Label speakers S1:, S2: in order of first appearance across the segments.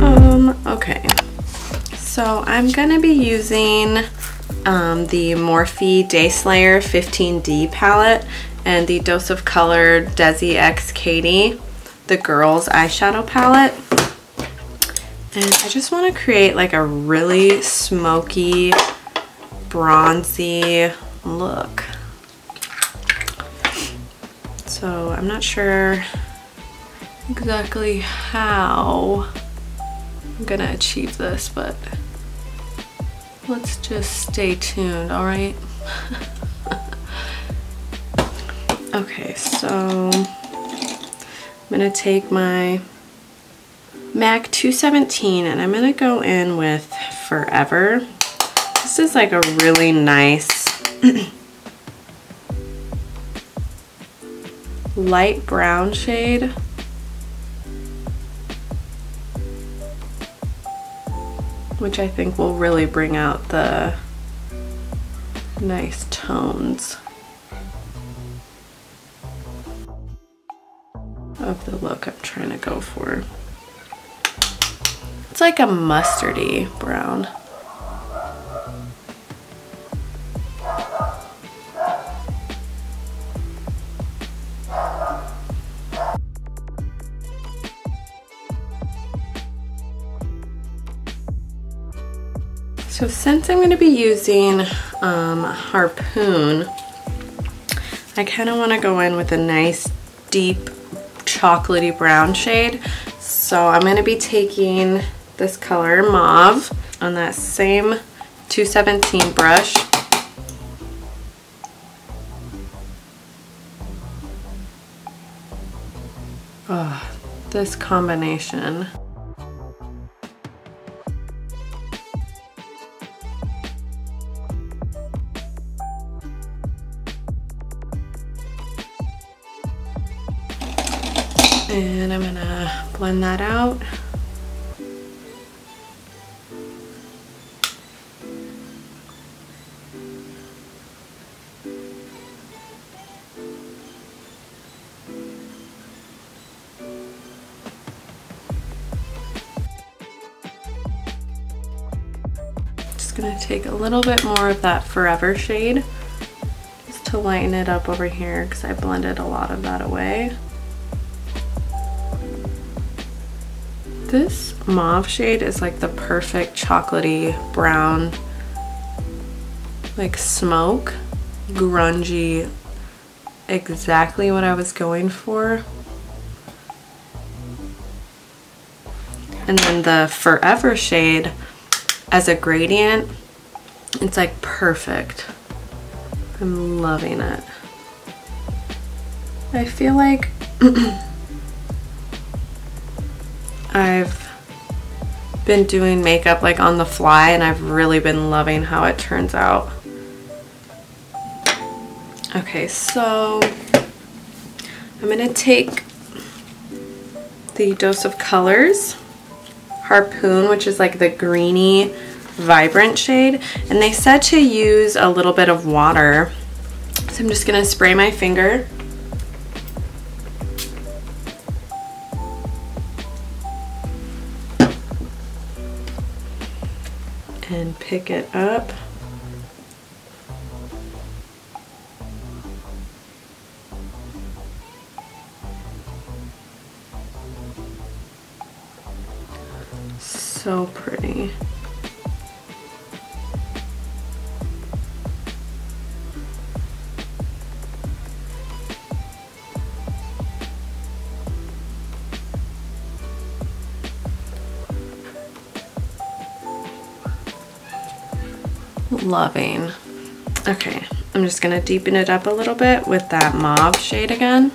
S1: Um, okay. So I'm gonna be using um, the Morphe Day Slayer 15D palette and the Dose of Color Desi X Katy, the girls eyeshadow palette. And I just want to create like a really smoky, bronzy look. So I'm not sure exactly how I'm gonna achieve this, but let's just stay tuned, all right? okay, so I'm gonna take my MAC 217 and I'm gonna go in with Forever. This is like a really nice light brown shade. Which I think will really bring out the nice tones of the look I'm trying to go for. It's like a mustardy brown. Since I'm going to be using um, Harpoon, I kind of want to go in with a nice deep chocolatey brown shade. So I'm going to be taking this color mauve on that same 217 brush. Oh, this combination. Blend that out. Just gonna take a little bit more of that Forever shade just to lighten it up over here because I blended a lot of that away. This mauve shade is like the perfect chocolatey brown, like smoke, grungy, exactly what I was going for. And then the Forever shade as a gradient, it's like perfect. I'm loving it. I feel like I've been doing makeup like on the fly and I've really been loving how it turns out. Okay, so I'm gonna take the Dose of Colors Harpoon, which is like the greeny vibrant shade. And they said to use a little bit of water. So I'm just gonna spray my finger and pick it up. So pretty. Loving. Okay, I'm just gonna deepen it up a little bit with that mauve shade again.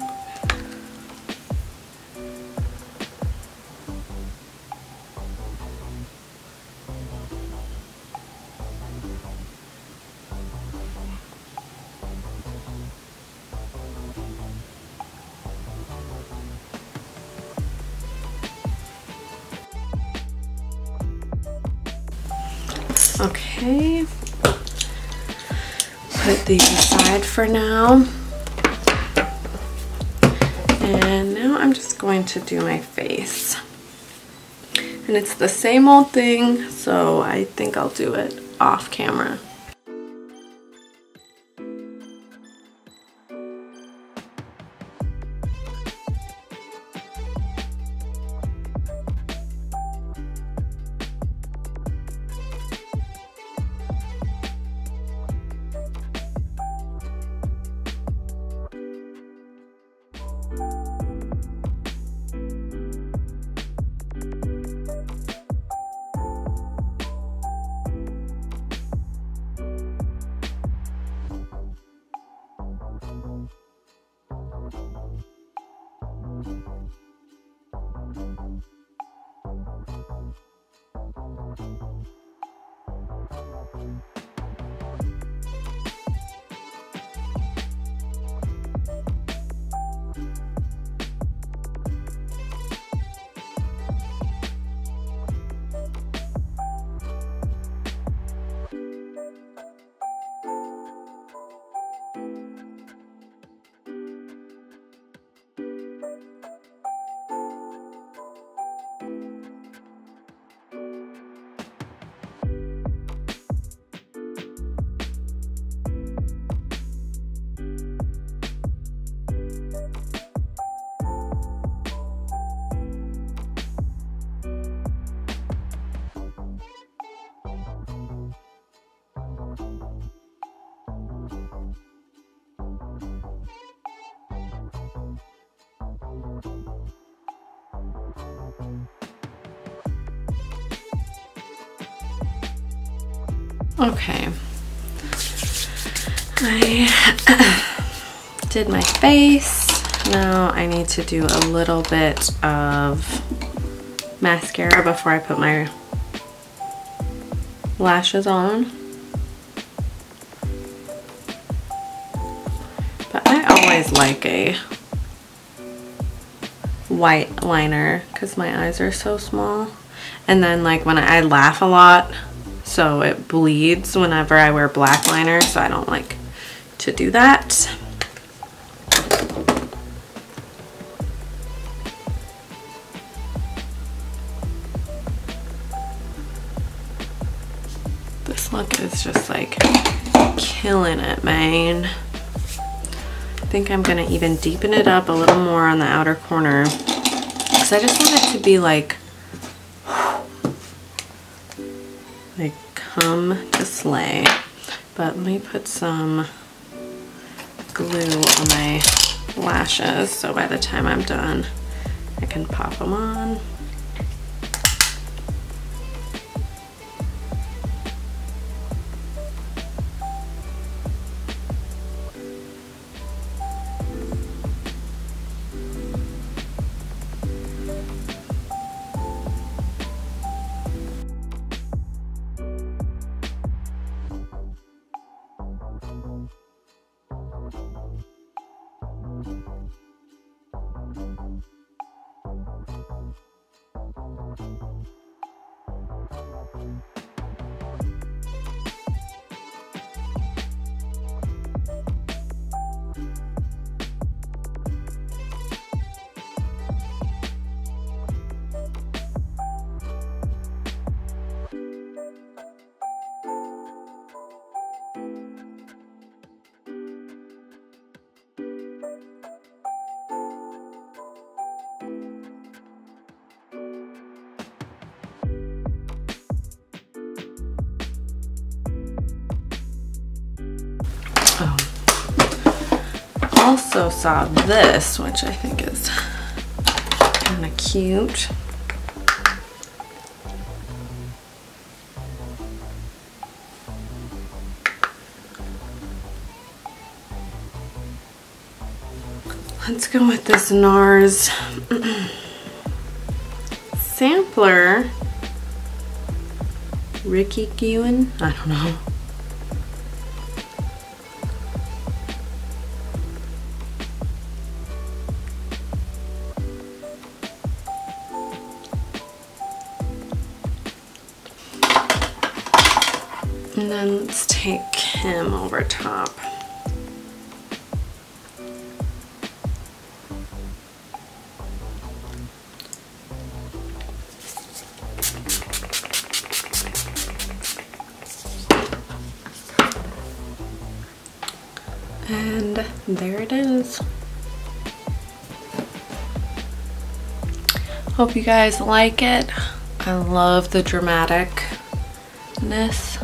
S1: Okay, put these aside for now. And now I'm just going to do my face. And it's the same old thing, so I think I'll do it off camera. Okay. I did my face. Now I need to do a little bit of mascara before I put my lashes on. But I always like a white liner because my eyes are so small. And then like when I, laugh a lot, so it bleeds whenever I wear black liner so I don't like to do that. This look is just like killing it, man. I think I'm gonna even deepen it up a little more on the outer corner because I just want it to be like like come to slay. But let me put some glue on my lashes so by the time I'm done I can pop them on. Also saw this, which I think is kind of cute. Let's go with this NARS sampler. Ricky Ewan? I don't know. top. And there it is. Hope you guys like it. I love the dramaticness